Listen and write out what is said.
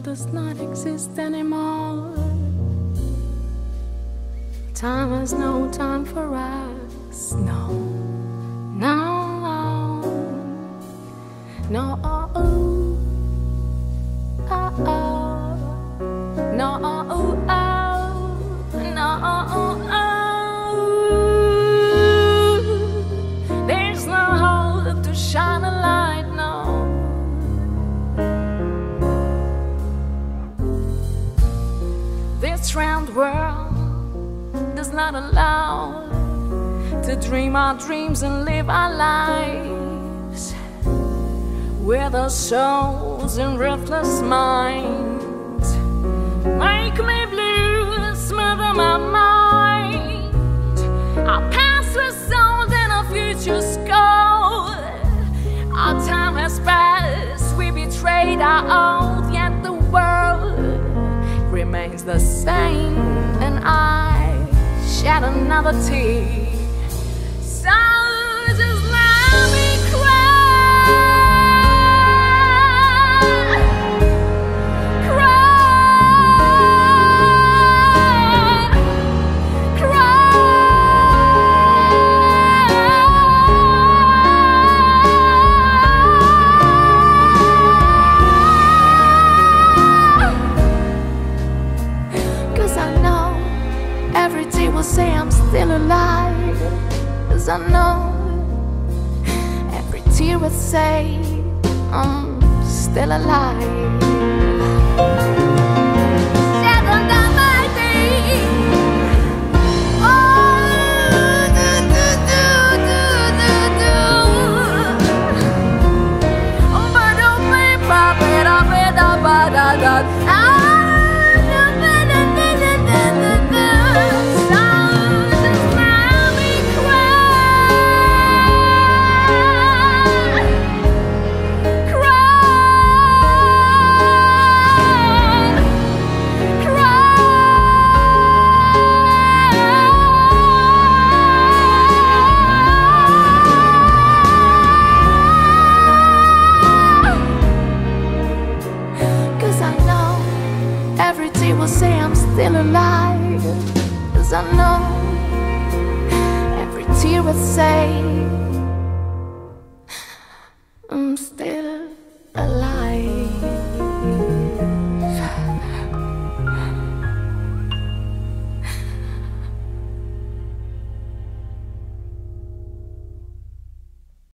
love does not exist anymore. Time has no time for us, no, no, no, oh, oh, oh, no, oh, oh, no, oh, oh. There's no hope to shine a light, no. This round world does not allow to dream our dreams and live our lives with our souls and ruthless minds. Make me blue, smother my mind. Our past was sold and our future's gold. Our time has passed, we betrayed our world remains the same, and I shed another tear. Will say I'm still alive. Cause I know every tear will say I'm still alive. Day will say I'm still alive. Cause I know every tear will say